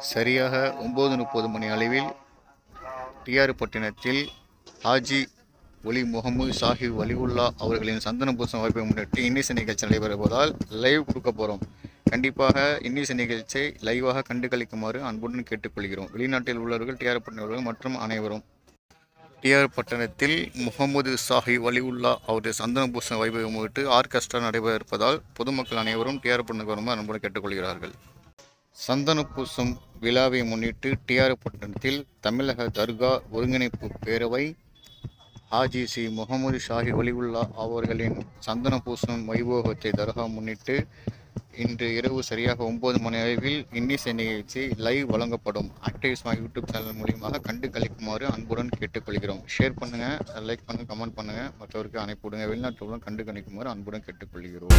சரியாக ஒம்பது முப்பது மணி அளவில் டிஆர் பட்டினத்தில் ஹாஜி ஒலி முகமது சாஹிப் வலிவுல்லா அவர்களின் சந்தன பூசம் வாய்ப்பை முன்னிட்டு இன்னிசை நிகழ்ச்சி நடைபெறுவதால் லைவ் கொடுக்க போகிறோம் கண்டிப்பாக இன்னிசை நிகழ்ச்சியை லைவாக கண்டுகளிக்குமாறு அன்புடன் கேட்டுக்கொள்கிறோம். வெளிநாட்டில் உள்ளவர்கள் டிஆர் பட்டினர்கள் மற்றும் அனைவரும். டிஆர் பட்டணத்தில் முகமது சாஹி வலிவுல்லா அவருடைய சந்தன பூசண வைபவம் விட்டு ஆர்கெஸ்ட்ரா நடைபெற இருப்பதால் பொதுமக்கள் அனைவரும் டிஆர் பட்டணத்துக்கு வருமாறு அன்புடன் கேட்டுக்கொள்கிறார்கள். சந்தன பூசும் விழாவை முன்னிட்டு டிஆர் பட்டணத்தில் தமிழக தர்கா ஒருங்கிணைப்பு பேரவை ஹாஜி சி முகமது ஷாஹி வலிவுல்லா அவர்களின் சந்தன பூசும் வைபோகத்தை தர்கா முன்னிட்டு இன்று இரவு சரியாக ஒன்பது மணி அளவில் இன்னிசை நிகழ்ச்சி லைவ் வழங்கப்படும் ஆக்டிவிஸ்மா யூடியூப் சேனல் மூலியமாக கண்டு கழிக்குமாறு அன்புடன் கேட்டுக்கொள்கிறோம். ஷேர் பண்ணுங்கள் லைக் பண்ணுங்கள் கமெண்ட் பண்ணுங்கள் மற்றவருக்கு அனுப்பிவிடுங்க வெளிநாட்டுடன் கண்டு கணிக்குமாறு அன்புடன் கேட்டுக்கொள்கிறோம்.